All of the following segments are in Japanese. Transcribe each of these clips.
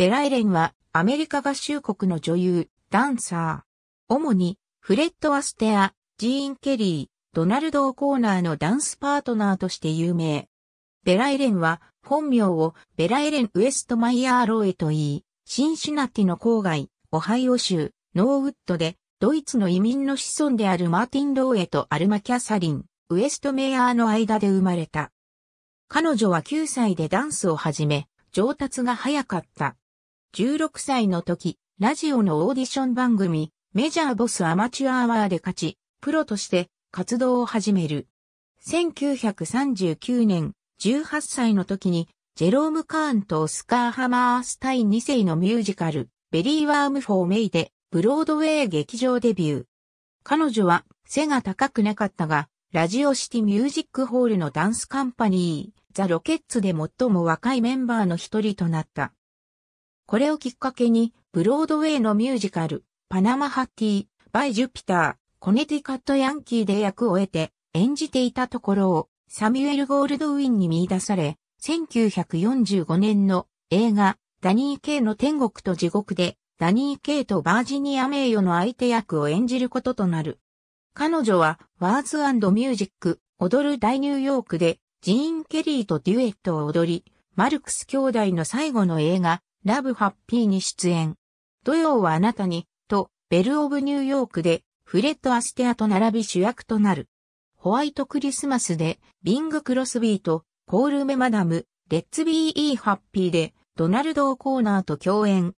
ベラエレンはアメリカ合衆国の女優、ダンサー。主にフレッド・アステア、ジーン・ケリー、ドナルド・オコーナーのダンスパートナーとして有名。ベラエレンは本名をベラエレン・ウエストマイヤー・ローエと言い、シンシナティの郊外、オハイオ州、ノーウッドでドイツの移民の子孫であるマーティン・ローエとアルマ・キャサリン、ウエストメイヤーの間で生まれた。彼女は9歳でダンスを始め、上達が早かった。16歳の時、ラジオのオーディション番組、メジャーボスアマチュアアワーで勝ち、プロとして活動を始める。1939年、18歳の時に、ジェローム・カーンとオスカー・ハマースタイン2世のミュージカル、ベリー・ワーム・フォー・メイで、ブロードウェイ劇場デビュー。彼女は背が高くなかったが、ラジオシティミュージックホールのダンスカンパニー、ザ・ロケッツで最も若いメンバーの一人となった。これをきっかけに、ブロードウェイのミュージカル、パナマハッティ、バイ・ジュピター、コネティカット・ヤンキーで役を得て演じていたところを、サミュエル・ゴールドウィンに見出され、1945年の映画、ダニー・ケイの天国と地獄で、ダニー・ケイとバージニア・メイヨの相手役を演じることとなる。彼女は、ワーズミュージック、踊る大ニューヨークで、ジーン・ケリーとデュエットを踊り、マルクス兄弟の最後の映画、ラブハッピーに出演。土曜はあなたに、と、ベルオブニューヨークで、フレッド・アステアと並び主役となる。ホワイトクリスマスで、ビング・クロスビーと、コール・ミー・マダム、レッツ・ビー・イー・ハッピーで、ドナルド・オコーナーと共演。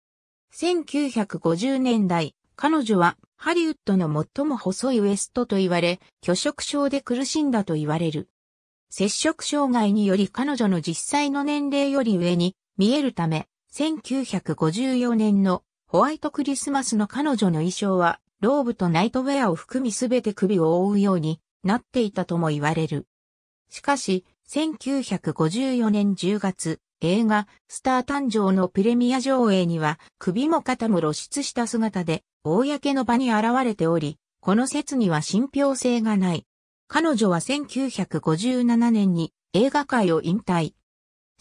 1950年代、彼女はハリウッドの最も細いウエストと言われ、拒食症で苦しんだと言われる。接触障害により彼女の実際の年齢より上に見えるため、1954年のホワイトクリスマスの彼女の衣装は、ローブとナイトウェアを含みすべて首を覆うようになっていたとも言われる。しかし、1954年10月、映画、スター誕生のプレミア上映には、首も肩も露出した姿で、公の場に現れており、この説には信憑性がない。彼女は1957年に映画界を引退。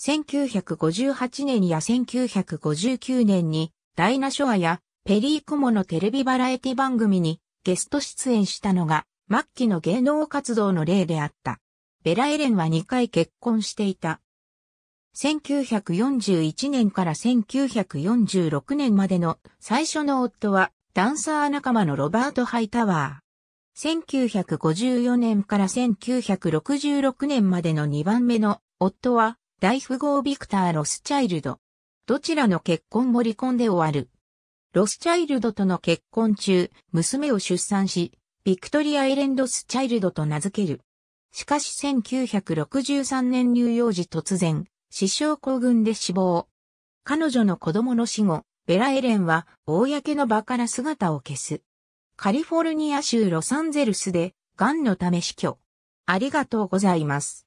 1958年や1959年にダイナショアやペリーコモのテレビバラエティ番組にゲスト出演したのが末期の芸能活動の例であった。ベラエレンは2回結婚していた。1941年から1946年までの最初の夫はダンサー仲間のロバート・ハイタワー。1954年から1966年までの2番目の夫は大富豪ビクター・ロスチャイルド。どちらの結婚も離婚で終わる？ロスチャイルドとの結婚中、娘を出産し、ビクトリア・エレン・ロスチャイルドと名付ける。しかし1963年乳幼児突然死症候群で死亡。彼女の子供の死後、ベラ・エレンは公の場から姿を消す。カリフォルニア州ロサンゼルスで、癌のため死去。ありがとうございます。